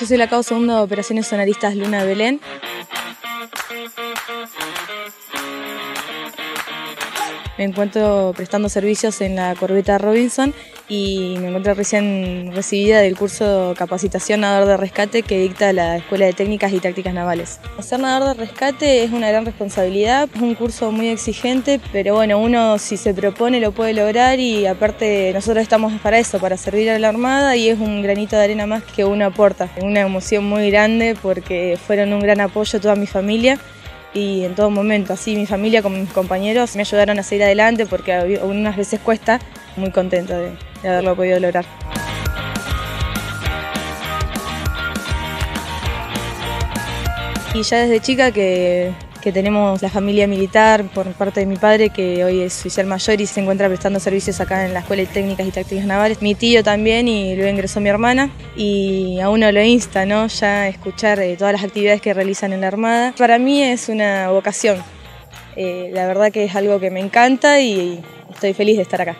Yo soy la cabo segunda de Operaciones Sonaristas Luna Belén. Me encuentro prestando servicios en la corbeta Robinson y me encuentro recién recibida del curso Capacitación Nadador de Rescate que dicta la Escuela de Técnicas y Tácticas Navales. Ser nadador de rescate es una gran responsabilidad, es un curso muy exigente, pero bueno, uno si se propone lo puede lograr y aparte nosotros estamos para eso, para servir a la Armada y es un granito de arena más que uno aporta. Una emoción muy grande porque fueron un gran apoyo toda mi familia y en todo momento, así mi familia como mis compañeros me ayudaron a seguir adelante porque unas veces cuesta, muy contento de, de haberlo podido lograr. Y ya desde chica que que tenemos la familia militar por parte de mi padre, que hoy es oficial mayor y se encuentra prestando servicios acá en la Escuela de Técnicas y Tácticas Navales. Mi tío también y luego ingresó mi hermana y a uno lo insta, ¿no? Ya escuchar eh, todas las actividades que realizan en la Armada. Para mí es una vocación. Eh, la verdad que es algo que me encanta y estoy feliz de estar acá.